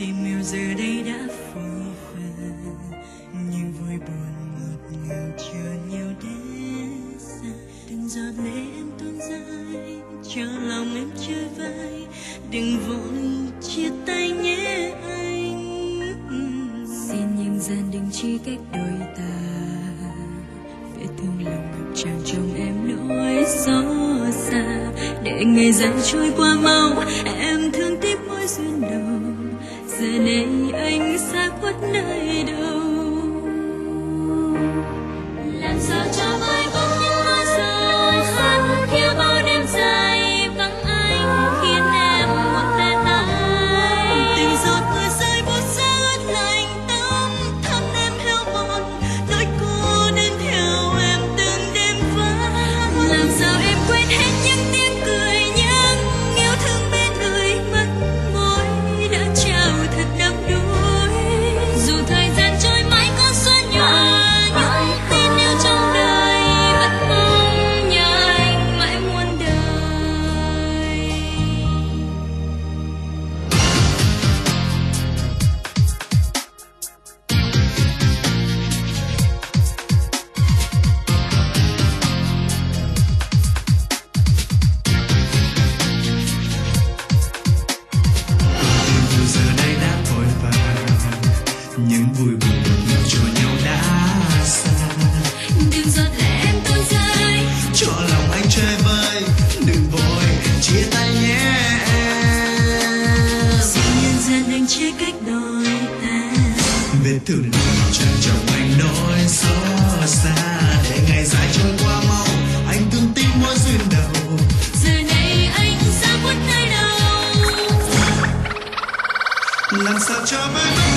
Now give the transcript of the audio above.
tìm yêu giờ đây đã phù phàng nhưng vui buồn ngọt ngào chưa nhiều đến xa. Từng giọt lệ em tuôn rơi, cho lòng em chơi vơi. Đừng vội chia tay nhé anh. Xin nhân gian đừng chi cách đôi ta. Vết thương lòng ngập tràn trong em nỗi xót xa. Để ngày dài trôi qua mau giờ này anh xa khuất nơi những vui buồn nhau cho nhau đã xa. Đừng giọt lệ em tôi rơi cho lòng anh chơi vơi đừng vội chia tay nhé. Xin nhân giờ anh chia cách đôi ta. Vết thương lòng chẳng chồng anh nỗi xót xa. Để ngày dài trôi qua mau anh thương tin mỗi duyên đầu. Giờ này anh ra muốn nơi đâu làm sao cho mai